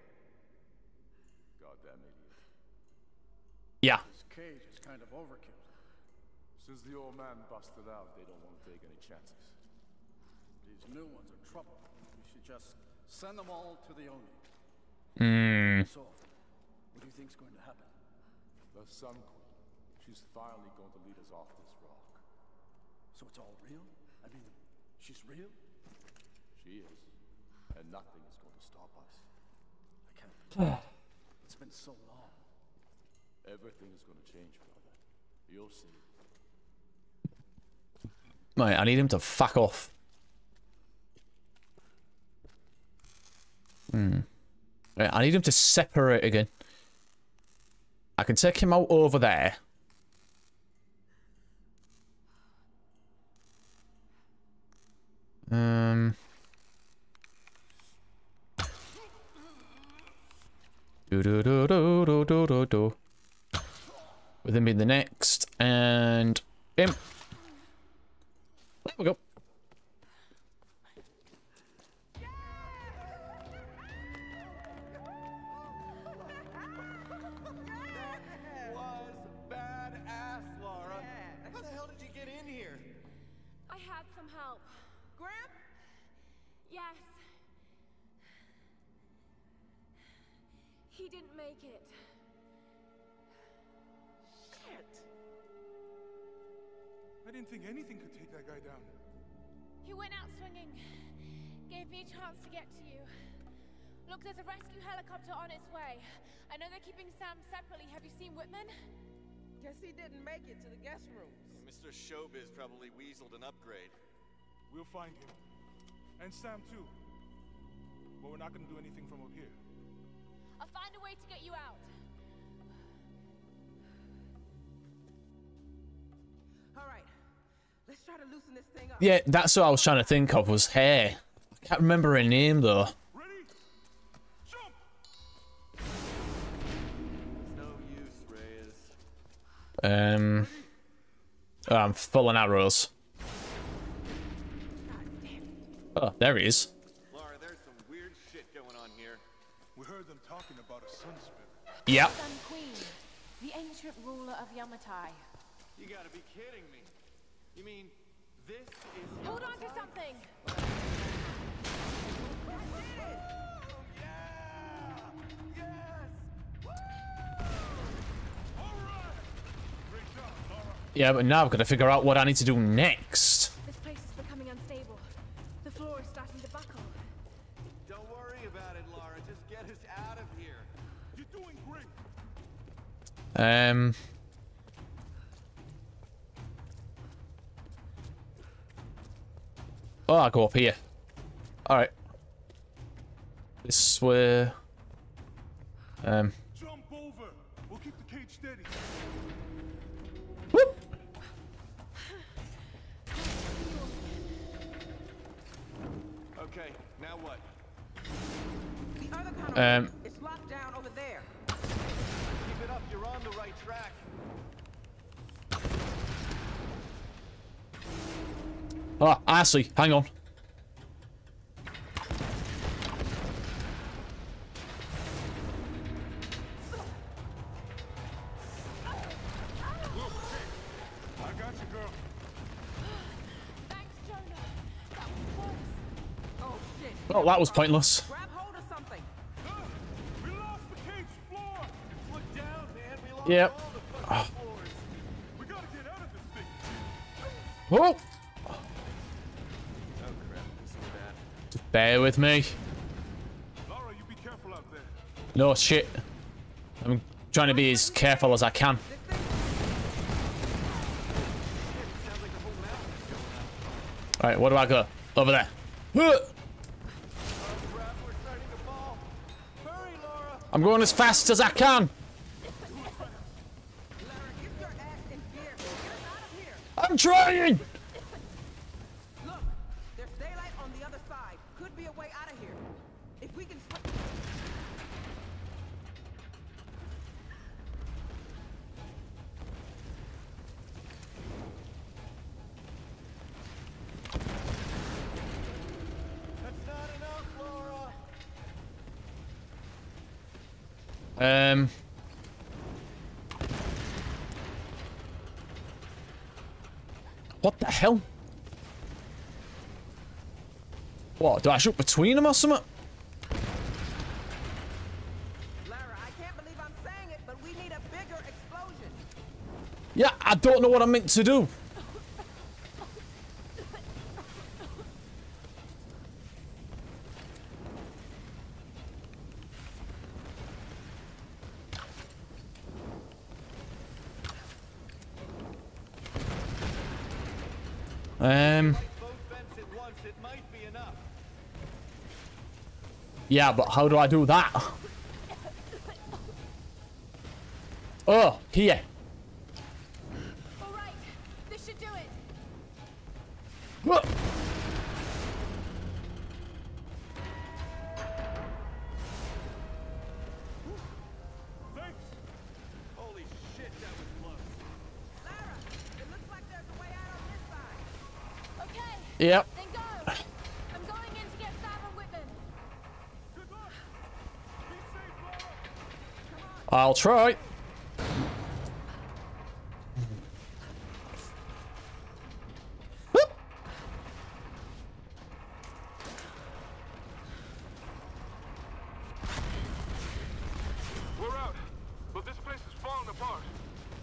[SPEAKER 6] Goddamn idiot.
[SPEAKER 1] Yeah.
[SPEAKER 8] This cage is kind of overkill.
[SPEAKER 6] Since the old man busted out, they don't want to take any chances.
[SPEAKER 8] These new ones are trouble. We should just send them all to the Oni.
[SPEAKER 1] Hmm.
[SPEAKER 8] So, what do you think's going to happen?
[SPEAKER 6] The Sun Queen. She's finally going to lead us off this rock.
[SPEAKER 8] So it's all real? I mean, she's real?
[SPEAKER 6] She is. And nothing is going to stop us.
[SPEAKER 8] I can't believe it. It's been so long.
[SPEAKER 6] Everything is going to change, brother. You'll see.
[SPEAKER 1] Right, I need him to fuck off. Hmm. I need him to separate again. I can take him out over there. Um. Do do do do do do do do. With him being the next, and
[SPEAKER 5] Showbiz probably weaseled an upgrade.
[SPEAKER 8] We'll find him. And Sam, too. But we're not gonna do anything from up here.
[SPEAKER 2] I'll find a way to get you out.
[SPEAKER 10] All right, let's try to loosen this thing up.
[SPEAKER 1] Yeah, that's what I was trying to think of was hair. I can't remember her name though.
[SPEAKER 5] No use, Reyes.
[SPEAKER 1] Um, Um. Oh, I'm full on arrows. Oh, there he is.
[SPEAKER 5] Lara, there's some weird shit going on here.
[SPEAKER 8] We heard them talking about a sun spirit.
[SPEAKER 1] Yep.
[SPEAKER 2] Sun Queen, the ancient ruler of Yamatai.
[SPEAKER 5] You gotta be kidding me. You mean this is
[SPEAKER 2] Hold on to something.
[SPEAKER 1] Yeah, but now I've got to figure out what I need to do next.
[SPEAKER 2] This place is becoming unstable. The floor is starting to buckle.
[SPEAKER 5] Don't worry about it, Lara. Just get us out of here.
[SPEAKER 8] You're doing great.
[SPEAKER 1] Um. Oh, I'll go up here. Alright. This way. Um.
[SPEAKER 5] Okay, now what?
[SPEAKER 10] The other kind
[SPEAKER 1] Um.
[SPEAKER 10] It's locked down over there.
[SPEAKER 5] Keep it up. You're on the right track.
[SPEAKER 1] Oh, I see. Hang on.
[SPEAKER 10] Oh,
[SPEAKER 8] ah. get out of this thing.
[SPEAKER 1] Oh,
[SPEAKER 5] Oh crap. This is bad.
[SPEAKER 1] just bear with me.
[SPEAKER 8] Lara, you be careful out there.
[SPEAKER 1] No shit. I'm trying to be as careful as I can. Alright, where do I go? Over there. I'm going as fast as I can. I'm trying.
[SPEAKER 10] Look, there's daylight on the other side. Could be a way out of here. If we can.
[SPEAKER 5] That's not enough, Lara.
[SPEAKER 1] Um. What the hell? What, do I shoot between them or something?
[SPEAKER 10] Lara, I can't believe I'm saying it, but we need a bigger explosion.
[SPEAKER 1] Yeah, I don't know what I'm meant to do. Um. Yeah, but how do I do that? Oh, here.
[SPEAKER 8] All right, this should do it.
[SPEAKER 1] What?
[SPEAKER 5] Thanks.
[SPEAKER 1] I'll try. Whoop.
[SPEAKER 5] We're out, but this place is falling apart.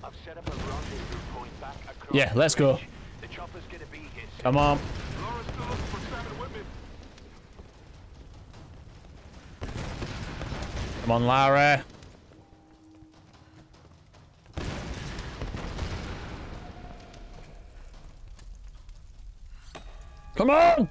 [SPEAKER 4] I've set up a rendezvous point back across
[SPEAKER 1] Yeah, let's go.
[SPEAKER 4] The chopper's gonna be here soon.
[SPEAKER 1] Come on.
[SPEAKER 5] Lara's still looking for Sam and Whitman.
[SPEAKER 1] Come on, Lara. Come on!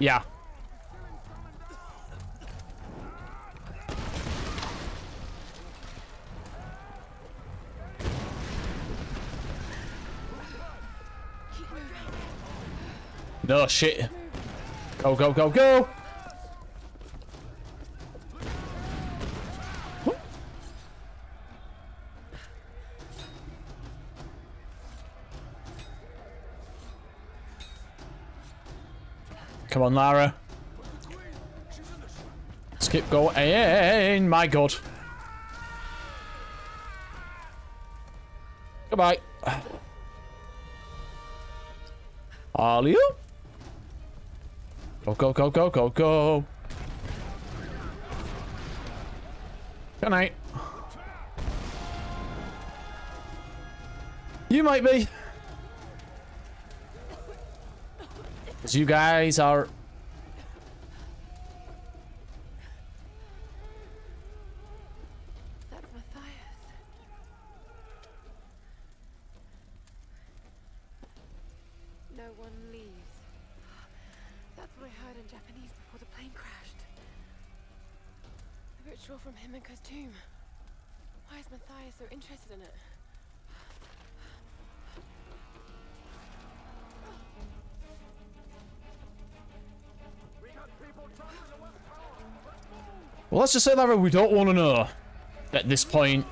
[SPEAKER 1] Yeah. No shit. Go, go, go, go! Come on, Lara. Skip go. going. My god. Goodbye. Are you? Go, go, go, go, go, go. Good night. You might be. You guys are...
[SPEAKER 8] That's Mathias. No one leaves. That's what I heard in Japanese before the plane crashed. The ritual from Himiko's tomb. Why is Mathias so interested in it?
[SPEAKER 1] Well, let's just say, Lara, we don't want to know at this point.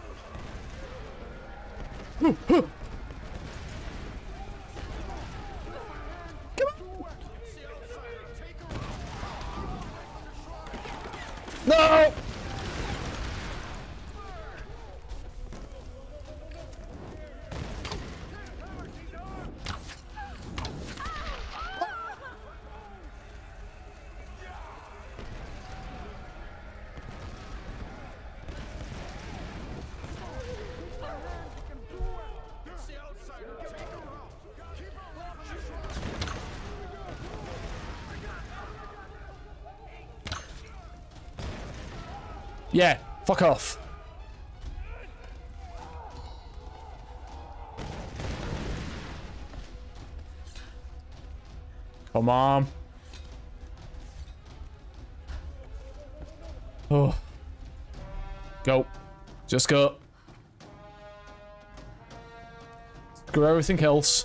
[SPEAKER 1] Fuck off. Come on. Oh. Go. Just go. Screw everything else.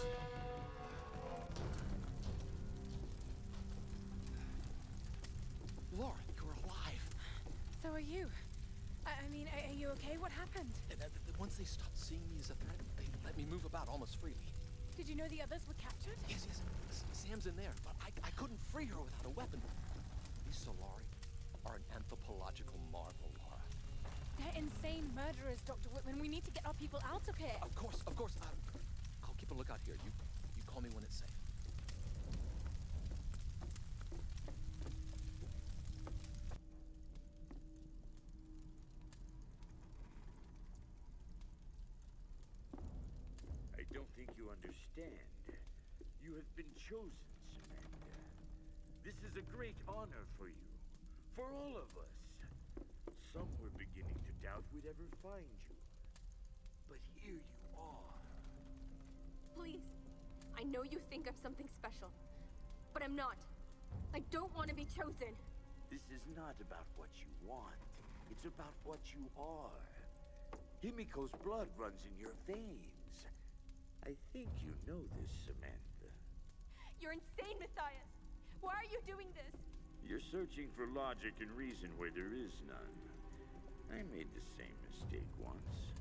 [SPEAKER 13] I'm not. I don't want to be chosen.
[SPEAKER 3] This is not about what you want. It's about what you are. Himiko's blood runs in your veins. I think you know this, Samantha.
[SPEAKER 13] You're insane, Mathias. Why are you doing this?
[SPEAKER 3] You're searching for logic and reason where there is none. I made the same mistake once.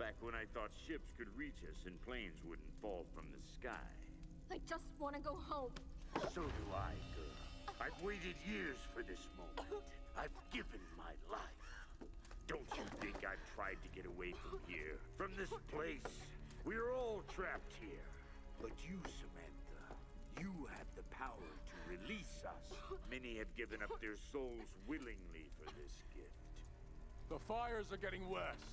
[SPEAKER 3] Back when I thought ships could reach us and planes wouldn't fall from the sky.
[SPEAKER 13] I just want to go home.
[SPEAKER 3] So do I, girl. I've waited years for this moment. I've given my life. Don't you think I've tried to get away from here? From this place? We're all trapped here. But you, Samantha, you have the power to release us. Many have given up their souls willingly for this gift.
[SPEAKER 6] The fires are getting worse.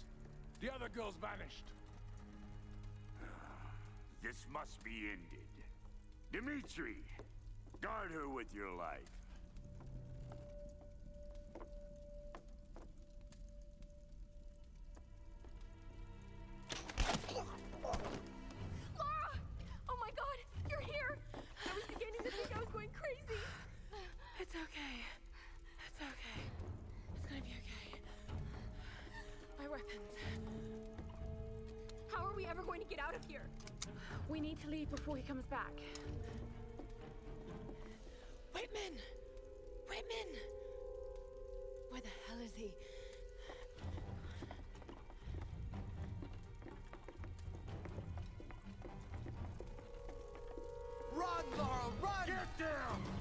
[SPEAKER 6] The other girl's vanished.
[SPEAKER 3] This must be ended. Dimitri, guard her with your life.
[SPEAKER 13] Lara! Oh my god, you're here! I was beginning to think I was going crazy.
[SPEAKER 2] It's okay. It's okay. It's gonna be okay. My weapons.
[SPEAKER 13] How are we ever going to get out of here?
[SPEAKER 2] We need to leave before he comes back. Whitman! Whitman! Where the hell is he?
[SPEAKER 14] Run, Lara, run!
[SPEAKER 3] Get down!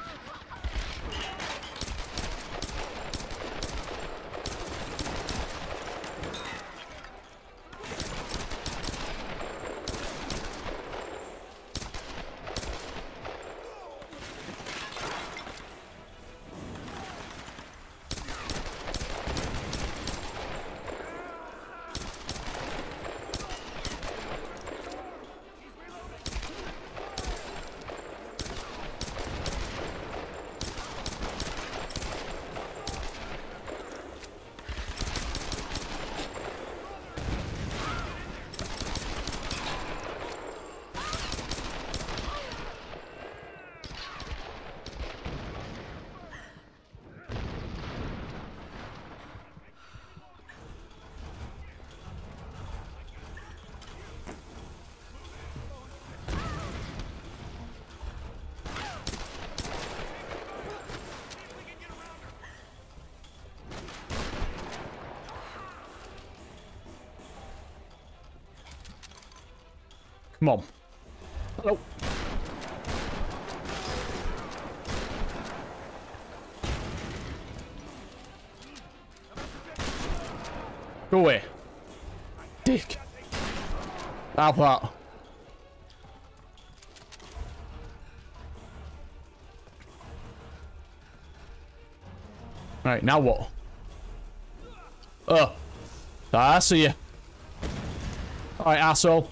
[SPEAKER 1] Come on. Oh. Hello. Go away. Dick. Have that. Right, now what? Uh, oh. I see you. Alright, asshole.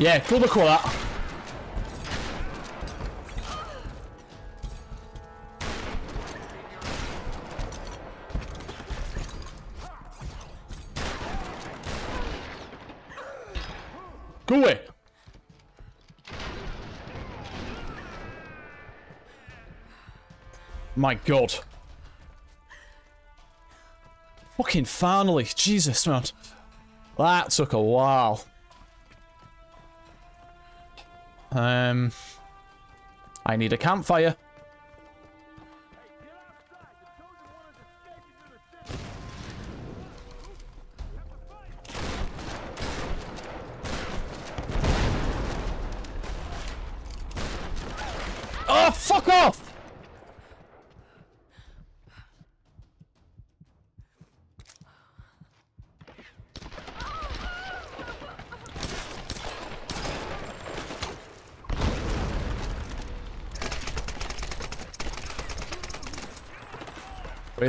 [SPEAKER 1] Yeah, luck with that. Go away. My god. Fucking finally. Jesus, man. That took a while. Um, I need a campfire.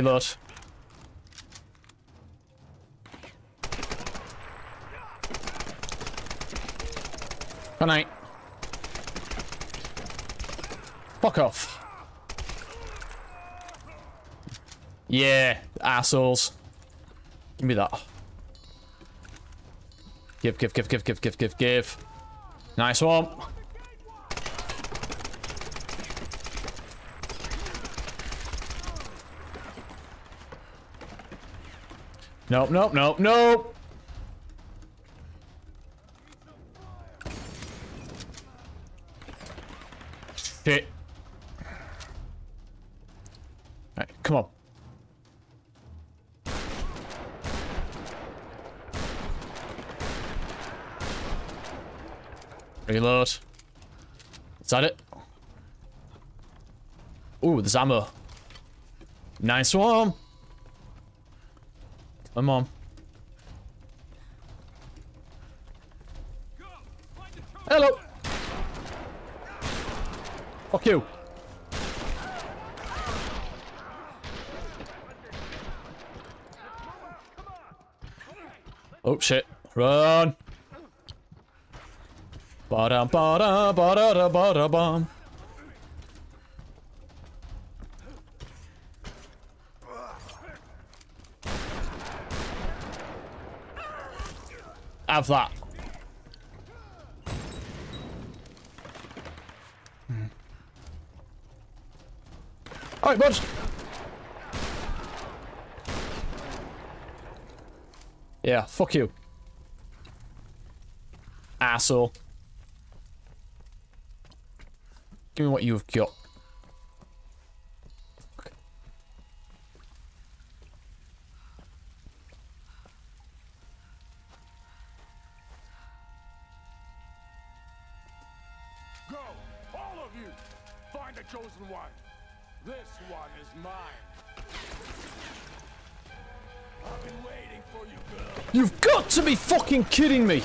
[SPEAKER 1] Reload. Good night. Fuck off. Yeah, assholes. Give me that. Give, give, give, give, give, give, give, give. Nice one. Nope, nope, nope, nope. Shit. Come on. Reload. Is that it? Ooh, there's ammo. Nice one. My mom. Hello. Fuck you. Oh shit. Run. Ba-da ba-da ba-da ba-da bum. Have that. Hmm. Alright, bud. Yeah, fuck you. Asshole. Give me what you've got. Kidding me!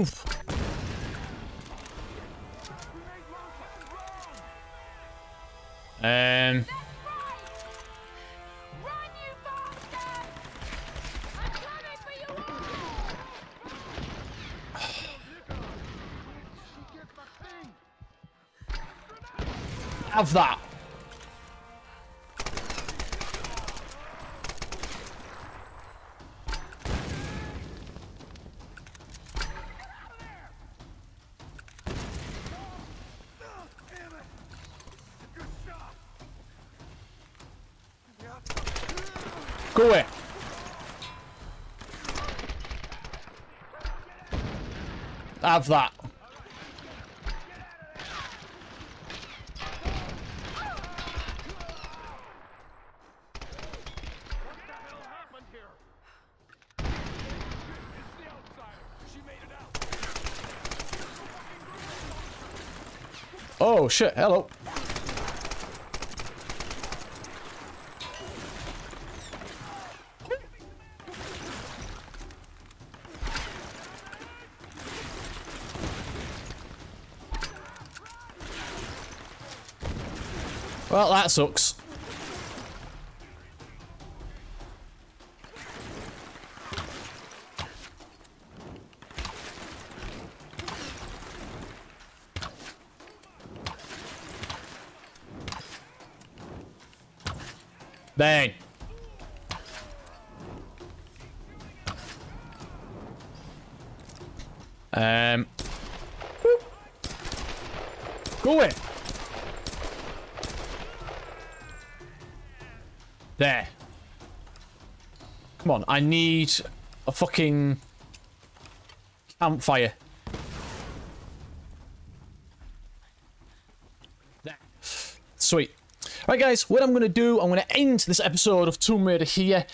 [SPEAKER 1] Oof. Um. Have that. Away. Have that. Oh shit, hello. Sucks. I need a fucking campfire. Sweet. Right, guys, what I'm going to do, I'm going to end this episode of Tomb Raider here.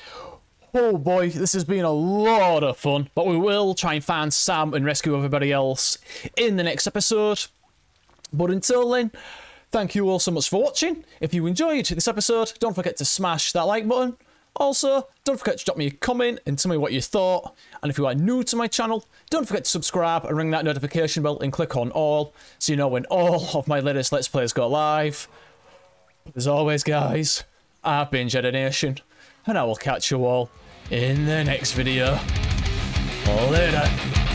[SPEAKER 1] Oh boy, this has been a lot of fun, but we will try and find Sam and rescue everybody else in the next episode. But until then, thank you all so much for watching. If you enjoyed this episode, don't forget to smash that like button. Also, don't forget to drop me a comment and tell me what you thought. And if you are new to my channel, don't forget to subscribe and ring that notification bell and click on all so you know when all of my latest Let's Plays go live. As always, guys, I've been Jetta Nation, and I will catch you all in the next video. Later.